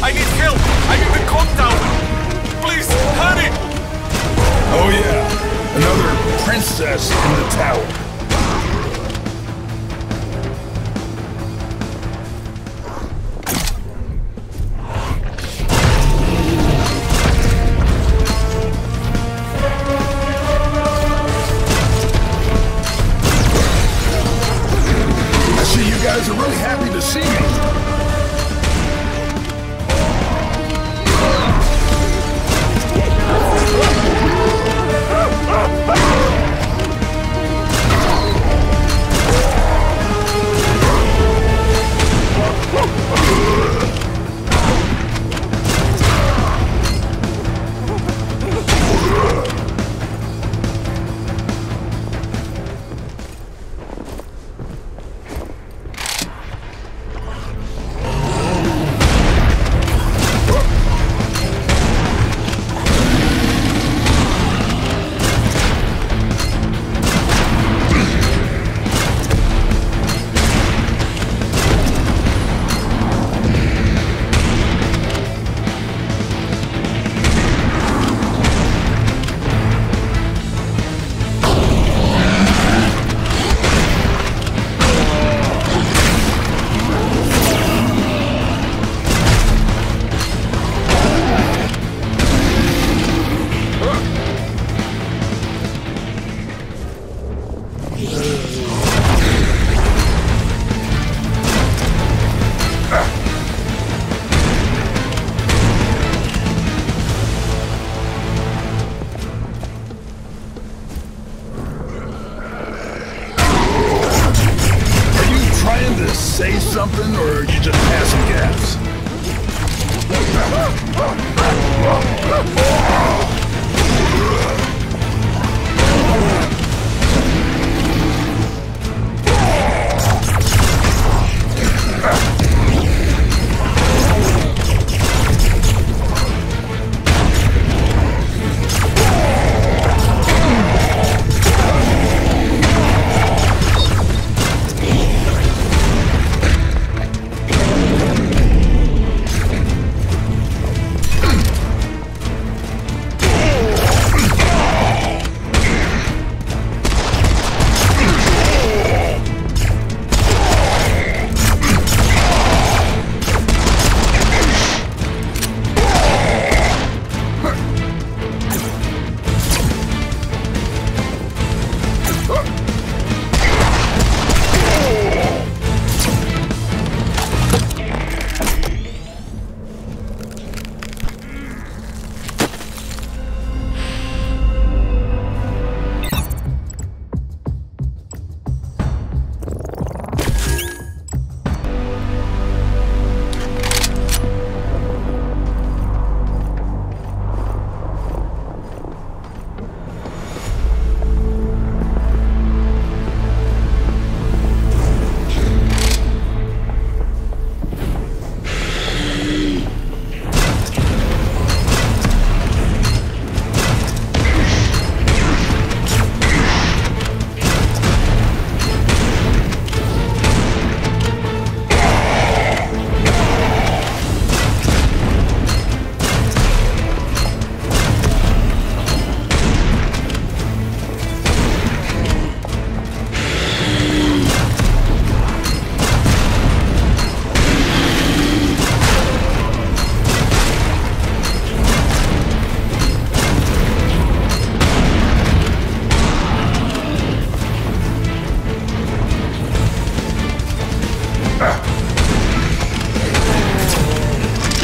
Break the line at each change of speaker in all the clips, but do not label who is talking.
I need help! I need the tower! Please, hurry!
Oh yeah, another princess in the tower.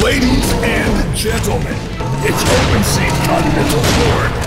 Ladies and gentlemen, it's open seat Continental Board.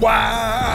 Wow!